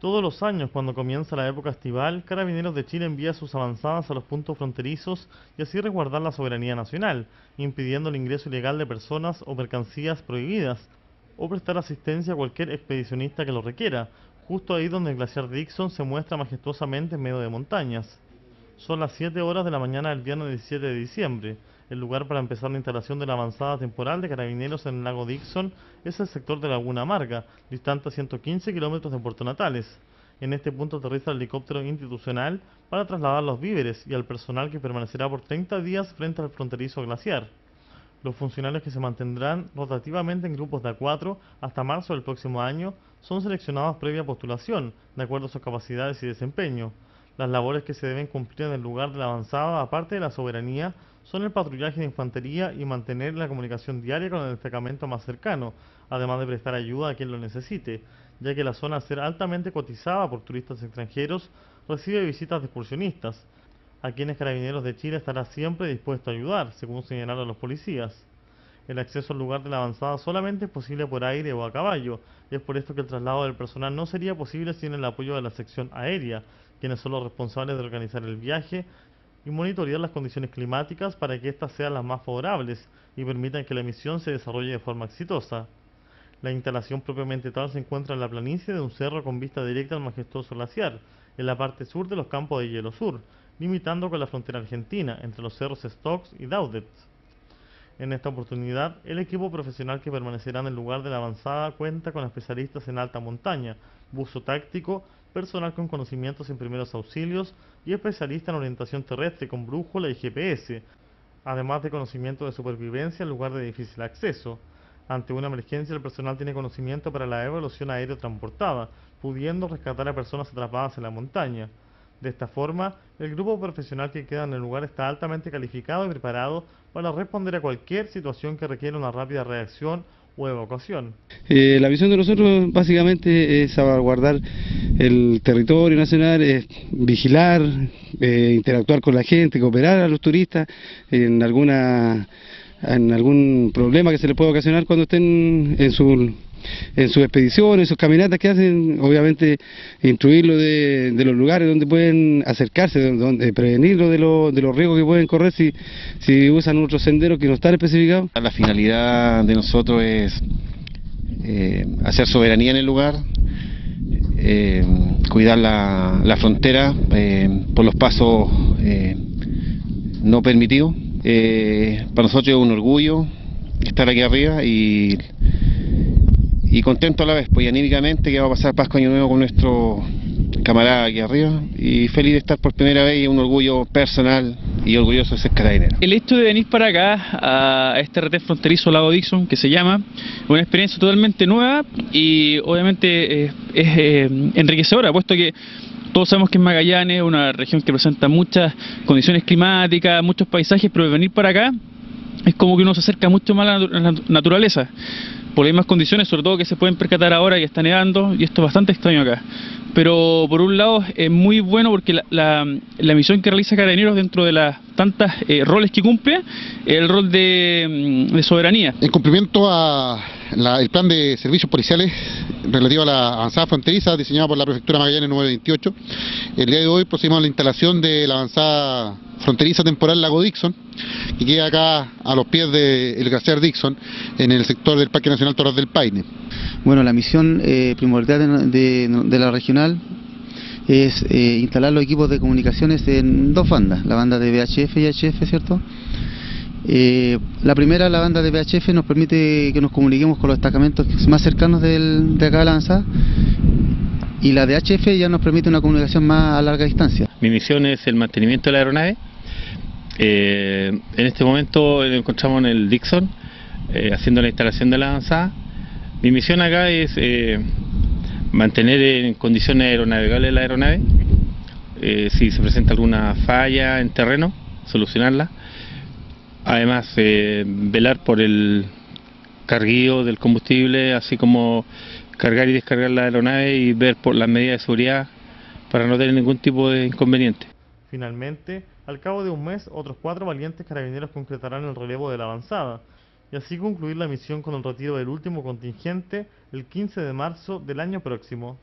Todos los años, cuando comienza la época estival, Carabineros de Chile envía sus avanzadas a los puntos fronterizos y así resguardar la soberanía nacional, impidiendo el ingreso ilegal de personas o mercancías prohibidas, o prestar asistencia a cualquier expedicionista que lo requiera, justo ahí donde el glaciar Dixon se muestra majestuosamente en medio de montañas. Son las 7 horas de la mañana del viernes 17 de diciembre. El lugar para empezar la instalación de la avanzada temporal de carabineros en el lago Dixon es el sector de Laguna Amarga, distante a 115 kilómetros de Puerto Natales. En este punto aterriza el helicóptero institucional para trasladar los víveres y al personal que permanecerá por 30 días frente al fronterizo glaciar. Los funcionarios que se mantendrán rotativamente en grupos de A4 hasta marzo del próximo año son seleccionados previa postulación, de acuerdo a sus capacidades y desempeño. Las labores que se deben cumplir en el lugar de la avanzada, aparte de la soberanía, son el patrullaje de infantería y mantener la comunicación diaria con el destacamento más cercano, además de prestar ayuda a quien lo necesite, ya que la zona, al ser altamente cotizada por turistas extranjeros, recibe visitas de excursionistas, a quienes Carabineros de Chile estará siempre dispuesto a ayudar, según señalaron los policías. El acceso al lugar de la avanzada solamente es posible por aire o a caballo, y es por esto que el traslado del personal no sería posible sin el apoyo de la sección aérea, quienes son los responsables de organizar el viaje y monitorear las condiciones climáticas para que éstas sean las más favorables y permitan que la misión se desarrolle de forma exitosa. La instalación propiamente tal se encuentra en la planicie de un cerro con vista directa al majestuoso glaciar, en la parte sur de los campos de hielo sur, limitando con la frontera argentina, entre los cerros Stokes y Daudet. En esta oportunidad, el equipo profesional que permanecerá en el lugar de la avanzada cuenta con especialistas en alta montaña, buzo táctico, personal con conocimientos en primeros auxilios y especialista en orientación terrestre con brújula y GPS, además de conocimiento de supervivencia en lugar de difícil acceso. Ante una emergencia, el personal tiene conocimiento para la evolución aerotransportada, pudiendo rescatar a personas atrapadas en la montaña. De esta forma, el grupo profesional que queda en el lugar está altamente calificado y preparado para responder a cualquier situación que requiera una rápida reacción o evacuación. Eh, la visión de nosotros básicamente es salvaguardar el territorio nacional, es vigilar, eh, interactuar con la gente, cooperar a los turistas en alguna algún problema que se les pueda ocasionar cuando estén en su en sus expediciones, en sus caminatas que hacen, obviamente instruirlo de, los lugares donde pueden acercarse, donde, prevenirlo de, de los riesgos que pueden correr si, usan otros senderos que no están especificados. La finalidad de nosotros es eh, hacer soberanía en el lugar, eh, cuidar la, frontera eh, por los pasos no permitidos. para nosotros es un orgullo estar aquí arriba y y contento a la vez, pues anímicamente que va a pasar Pascua Nuevo con nuestro camarada aquí arriba y feliz de estar por primera vez y un orgullo personal y orgulloso de ser carabinero. El hecho de venir para acá a este retén fronterizo Lago Dixon que se llama, una experiencia totalmente nueva y obviamente es eh, enriquecedora, puesto que todos sabemos que Magallanes es una región que presenta muchas condiciones climáticas, muchos paisajes, pero venir para acá es como que uno se acerca mucho más a la naturaleza por las mismas condiciones, sobre todo que se pueden percatar ahora que está nevando, y esto es bastante extraño acá. Pero por un lado es muy bueno porque la, misión que realiza Carabineros dentro de las tantas eh, roles que cumple, el rol de, mm, soberanía. En cumplimiento a el plan de servicios policiales relativo a la avanzada fronteriza diseñada por la Prefectura Magallanes número 28, el día de hoy procedimos a la instalación de la avanzada fronteriza temporal Lago Dixon, que queda acá a los pies del glaciar Dixon, en el sector del Parque Nacional Torres del Paine. Bueno, la misión eh, primordial de, la regional es eh, instalar los equipos de comunicaciones en dos bandas, la banda de VHF y HF, ¿cierto? Eh, la primera, la banda de VHF, nos permite que nos comuniquemos con los destacamentos más cercanos del, de acá de la avanzada y la de HF ya nos permite una comunicación más a larga distancia. Mi misión es el mantenimiento de la aeronave. Eh, en este momento nos encontramos en el Dixon haciendo la instalación de la avanzada. Mi misión acá es mantener en condiciones aeronavegables la aeronave. si se presenta alguna falla en terreno, solucionarla. Además, velar por el carguío del combustible, así como cargar y descargar la aeronave y ver por las medidas de seguridad para no tener ningún tipo de inconveniente. Finalmente, al cabo de un mes, otros cuatro valientes carabineros concretarán el relevo de la avanzada, y así concluir la misión con el retiro del último contingente el 15 de marzo del año próximo.